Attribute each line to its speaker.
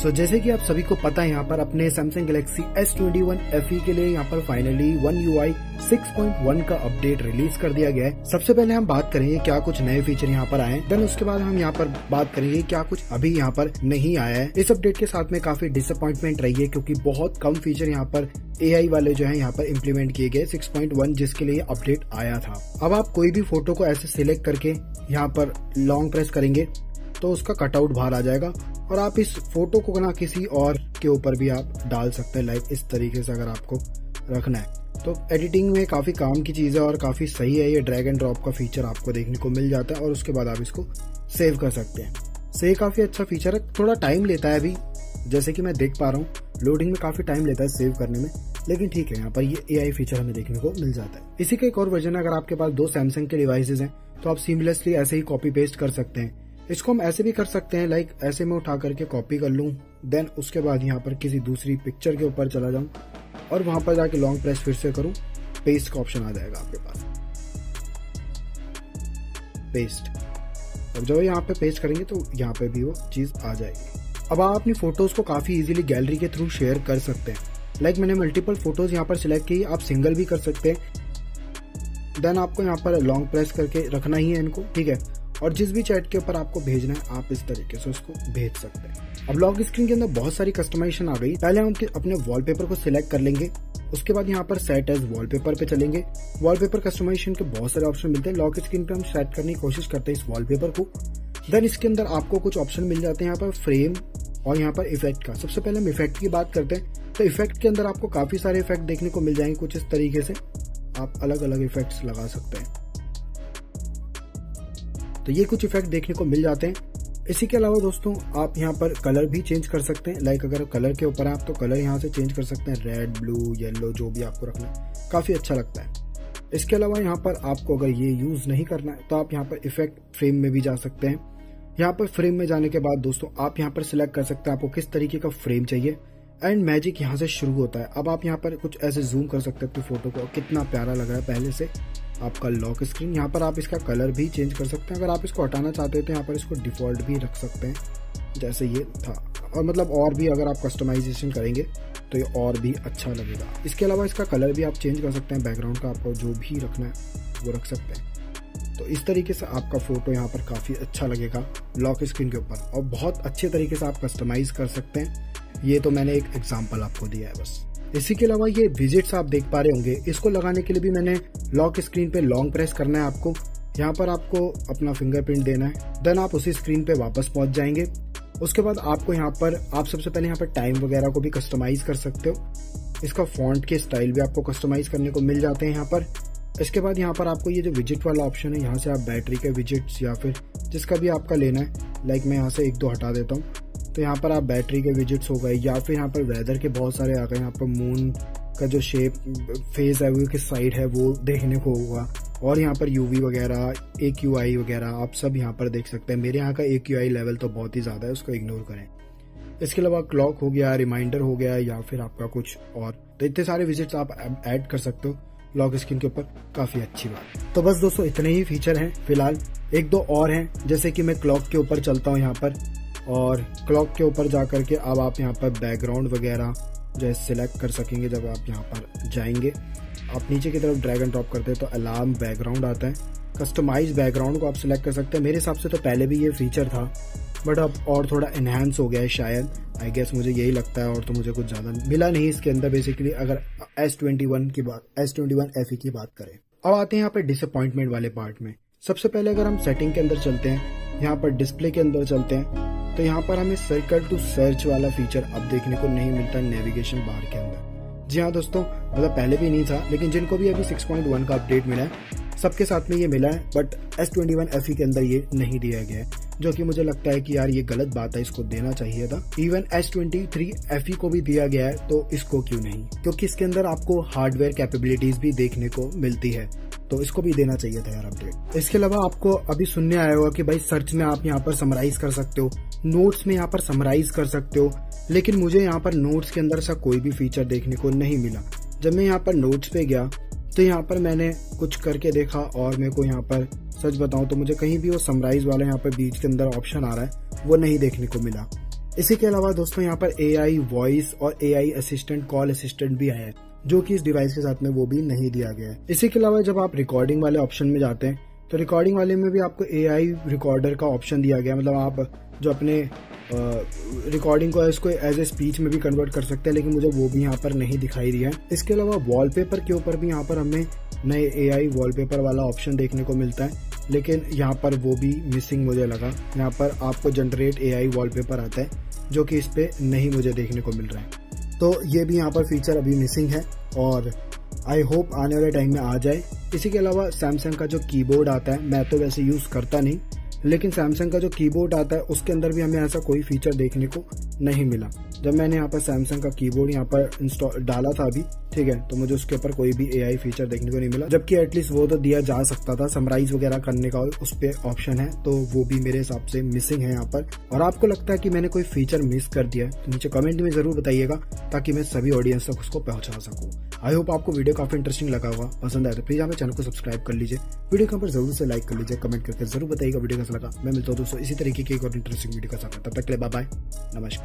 Speaker 1: सो so, जैसे कि आप सभी को पता है यहाँ पर अपने Samsung Galaxy S twenty one के लिए यहाँ पर फाइनली वन यू आई सिक्स का अपडेट रिलीज़ कर दिया गया है। सबसे पहले हम बात करेंगे क्या कुछ नए फीचर यहाँ पर आए देन उसके बाद हम यहाँ पर बात करेंगे क्या कुछ अभी यहाँ पर नहीं आया है। इस अपडेट के साथ में काफ़ी डिसअपॉइंटमेंट रही है क्योंकि बहुत कम फीचर यहाँ पर AI वाले जो है यहाँ पर इम्प्लीमेंट किए गए 6.1 जिसके लिए अपडेट आया था। अब आप कोई भी फ़ोटो को ऐसे सिलेक्ट करके यहाँ पर लॉन्ग प्रेस करेंगे तो उसका कटआउट बाहर आ जाएगा। और आप इस फ़ोटो को ना किसी और के ऊपर भी आप डाल सकते हैं लाइक इस तरीके से अगर आपको रखना है। तो एडिटिंग में काफ़ी काम की चीज़ है और काफ़ी सही है, ये ड्रैग एंड ड्रॉप का फीचर आपको देखने को मिल जाता है और उसके बाद आप इसको सेव कर सकते हैं। से ये काफ़ी अच्छा फीचर है, थोड़ा टाइम लेता है अभी, जैसे कि मैं देख पा रहा हूँ लोडिंग में काफ़ी टाइम लेता है सेव करने में, लेकिन ठीक है, यहाँ पर ये एआई फीचर हमें देखने को मिल जाता है। इसी का एक और वर्जन है, अगर आपके पास दो सैमसंग के डिवाइसेज हैं तो आप सीमलेसली ऐसे ही कॉपी पेस्ट कर सकते हैं। इसको हम ऐसे भी कर सकते हैं लाइक ऐसे में उठा करके कॉपी कर लूँ देन उसके बाद यहाँ पर किसी दूसरी पिक्चर के ऊपर चला जाऊँ, और वहाँ पर जाके लॉन्ग प्रेस फिर से करूँ पेस्ट का ऑप्शन आ जाएगा आपके पास। पेस्ट अब जब यहाँ पे पेस्ट करेंगे तो यहाँ पे भी वो चीज़ आ जाएगी। अब आप अपनी फ़ोटोज़ को काफ़ी इजीली गैलरी के थ्रू शेयर कर सकते हैं। लाइक like, मैंने मल्टीपल फ़ोटोज़ यहाँ पर सिलेक्ट की, आप सिंगल भी कर सकते हैं। देन आपको यहाँ पर लॉन्ग प्रेस करके रखना ही है इनको, ठीक है? और जिस भी चैट के ऊपर आपको भेजना है, आप इस तरीके से उसको भेज सकते हैं। अब लॉक स्क्रीन के अंदर बहुत सारी कस्टमाइजेशन आ गई। पहले हम अपने वॉलपेपर को सिलेक्ट कर लेंगे। उसके बाद यहाँ पर सेट एज वॉलपेपर पे चलेंगे। वॉलपेपर कस्टमाइजेशन के बहुत सारे ऑप्शन मिलते हैं। लॉक स्क्रीन पे हम सेट करने की कोशिश करते हैं इस वॉलपेपर को। देन इसके अंदर आपको कुछ ऑप्शन मिल जाते हैं यहाँ पर फ्रेम और यहाँ पर इफ़ेक्ट का। सबसे पहले हम इफ़ेक्ट की बात करते हैं। तो इफ़ेक्ट के अंदर आपको काफ़ी सारे इफ़ेक्ट देखने को मिल जाएँगे कुछ इस तरीके से। आप अलग अलग इफेक्ट्स लगा सकते हैं। तो ये कुछ इफ़ेक्ट देखने को मिल जाते हैं। इसी के अलावा दोस्तों, आप यहाँ पर कलर भी चेंज कर सकते हैं। लाइक अगर कलर के ऊपर आप तो कलर यहाँ से चेंज कर सकते हैं। रेड ब्लू येलो जो भी आपको रखना है। काफ़ी अच्छा लगता है। इसके अलावा यहाँ पर आपको अगर ये यूज़ नहीं करना है तो आप यहाँ पर इफ़ेक्ट फ्रेम में भी जा सकते हैं। यहाँ पर फ्रेम में जाने के बाद दोस्तों, आप यहाँ पर सिलेक्ट कर सकते हैं आपको किस तरीके का फ्रेम चाहिए। एंड मैजिक यहाँ से शुरू होता है। अब आप यहाँ पर कुछ ऐसे जूम कर सकते हैं अपनी फ़ोटो को। कितना प्यारा लग रहा है पहले से। आपका लॉक स्क्रीन यहाँ पर आप इसका कलर भी चेंज कर सकते हैं। अगर आप इसको हटाना चाहते हैं तो यहाँ पर इसको डिफ़ॉल्ट भी रख सकते हैं, जैसे ये था। और मतलब और भी अगर आप कस्टमाइजेशन करेंगे तो ये और भी अच्छा लगेगा। इसके अलावा इसका कलर भी आप चेंज कर सकते हैं बैकग्राउंड का आपको जो भी रखना है, वो रख सकते हैं। तो इस तरीके से आपका फ़ोटो यहाँ पर काफ़ी अच्छा लगेगा लॉक स्क्रीन के ऊपर। और बहुत अच्छे तरीके से आप कस्टमाइज कर सकते हैं। ये तो मैंने एक एग्ज़ाम्पल आपको दिया है बस। इसी के अलावा ये विजिट्स आप देख पा रहे होंगे। इसको लगाने के लिए भी मैंने लॉक स्क्रीन पे लॉन्ग प्रेस करना है आपको। यहाँ पर आपको अपना फिंगरप्रिंट देना है। देन आप उसी स्क्रीन पे वापस पहुँच जाएँगे। उसके बाद आपको यहाँ पर, आप सबसे पहले यहाँ पर टाइम वगैरह को भी कस्टमाइज कर सकते हो। इसका फॉन्ट के स्टाइल भी आपको कस्टमाइज करने को मिल जाते हैं यहाँ पर। इसके बाद यहाँ पर आपको ये जो विज़िट वाला ऑप्शन है, यहाँ से आप बैटरी के विजिट्स या फिर जिसका भी आपका लेना है लाइक मैं यहाँ से एक दो हटा देता हूँ। तो यहाँ पर आप बैटरी के विजिट्स हो गए, या फिर यहाँ पर वेदर के बहुत सारे आ गए, यहाँ पर मून का जो शेप फेस है वो किस साइड है, वो देखने को होगा। और यहाँ पर यूवी वगैरह ए क्यू आई वगैरह, आप सब यहाँ पर देख सकते हैं। मेरे यहाँ का ए क्यू आई लेवल तो बहुत ही ज़्यादा है, उसको इग्नोर करें। इसके अलावा क्लॉक हो गया रिमाइंडर हो गया, या फिर आपका कुछ और। तो इतने सारे विजिट्स आप ऐड कर सकते हो लॉक स्क्रीन के ऊपर। काफ़ी अच्छी बात। तो बस दोस्तों, इतने ही फीचर हैं, फ़िलहाल एक दो और हैं, जैसे कि मैं क्लॉक के ऊपर चलता हूँ यहाँ पर। और क्लॉक के ऊपर जा करके अब आप यहाँ पर बैकग्राउंड वगैरह जो है सिलेक्ट कर सकेंगे जब आप यहाँ पर जाएँगे। आप नीचे की तरफ़ ड्रैग एंड ड्रॉप करते हैं तो अलार्म बैकग्राउंड आता है। कस्टमाइज बैकग्राउंड को आप सिलेक्ट कर सकते हैं। मेरे हिसाब से तो पहले भी ये फीचर था बट अब और थोड़ा इन्हेंस हो गया है शायद। आई गेस मुझे यही लगता है और तो मुझे कुछ ज़्यादा मिला नहीं इसके अंदर बेसिकली अगर एस ट्वेंटी वन की बात एस ट्वेंटी एफ़ की बात करें। अब आते हैं यहाँ पर डिसअपॉइंटमेंट वाले पार्ट में। सबसे पहले अगर हम सेटिंग के अंदर चलते हैं, यहाँ पर डिस्प्ले के अंदर चलते हैं तो यहाँ पर हमें सर्कल टू सर्च वाला फीचर अब देखने को नहीं मिलता नेविगेशन बार के अंदर। जी हाँ दोस्तों मतलब पहले भी नहीं था, लेकिन जिनको भी अभी 6.1 का अपडेट मिला है, सबके साथ में ये मिला है बट एस ट्वेंटी के अंदर ये नहीं दिया गया है, जो कि मुझे लगता है कि यार ये गलत बात है, इसको देना चाहिए था। Even S twenty three F को भी दिया गया है तो इसको क्यों नहीं? क्योंकि इसके अंदर आपको हार्डवेयर कैपेबिलिटीज भी देखने को मिलती है। तो इसको भी देना चाहिए था यार अपडेट इसके अलावा आपको अभी सुनने आया होगा कि भाई सर्च में आप यहाँ पर समराइज कर सकते हो। नोट्स में यहाँ पर समराइज कर सकते हो। लेकिन मुझे यहाँ पर नोट्स के अंदर सा कोई भी फीचर देखने को नहीं मिला। जब मैं यहाँ पर नोट्स पे गया तो यहाँ पर मैंने कुछ करके देखा और मेरे को यहाँ पर सच बताऊँ तो मुझे कहीं भी वो समराइज वाला यहाँ पर बीच के अंदर ऑप्शन आ रहा है, वो नहीं देखने को मिला। इसी के अलावा दोस्तों, यहाँ पर ए आई वॉइस और A I assistant call assistant भी आया है। जो कि इस डिवाइस के साथ में वो भी नहीं दिया गया है। इसी के अलावा जब आप रिकॉर्डिंग वाले ऑप्शन में जाते हैं तो रिकॉर्डिंग वाले में भी आपको ए आई रिकॉर्डर का ऑप्शन दिया गया मतलब आप जो अपने रिकॉर्डिंग को इसको एज ए स्पीच में भी कन्वर्ट कर सकते हैं, लेकिन मुझे वो भी यहाँ पर नहीं दिखाई दिया इसके अलावा वॉलपेपर के ऊपर भी यहाँ पर हमें नए ए आई वॉलपेपर वाला ऑप्शन देखने को मिलता है, लेकिन यहाँ पर वो भी मिसिंग मुझे लगा। यहाँ पर आपको जनरेट ए आई वॉलपेपर आता है, जो कि इस पे नहीं मुझे देखने को मिल रहा है। तो ये भी यहाँ पर फीचर अभी मिसिंग है और आई होप आने वाले टाइम में आ जाए। इसी के अलावा सैमसंग का जो कीबोर्ड आता है, मैं तो वैसे यूज़ करता नहीं, लेकिन सैमसंग का जो कीबोर्ड आता है, उसके अंदर भी हमें ऐसा कोई फीचर देखने को नहीं मिला। जब मैंने यहाँ पर सैमसंग का कीबोर्ड यहाँ पर इंस्टॉल डाला था अभी, ठीक है तो मुझे उसके ऊपर कोई भी एआई फीचर देखने को नहीं मिला। जबकि एटलीस्ट वो तो दिया जा सकता था समराइज वगैरह करने का उस पर ऑप्शन है तो वो भी मेरे हिसाब से मिसिंग है यहाँ पर। और आपको लगता है कि मैंने कोई फीचर मिस कर दिया है तो नीचे कमेंट में ज़रूर बताइएगा, ताकि मैं सभी ऑडियंस तक उसको पहुँचा सकूँ। आई होप आपको वीडियो काफ़ी इंटरेस्टिंग लगा हुआ पसंद आया तो प्लीज़ हमें चैनल को सब्सक्राइब कर लीजिए। वीडियो के ऊपर ज़रूर से लाइक कर लीजिए कमेंट करके ज़रूर बताइएगा वीडियो कैसा लगा। मैं मिलता हूँ दोस्तों, इसी तरीके की एक और इंटरेस्टिंग वीडियो के साथ। तब तक बाय नमस्कार।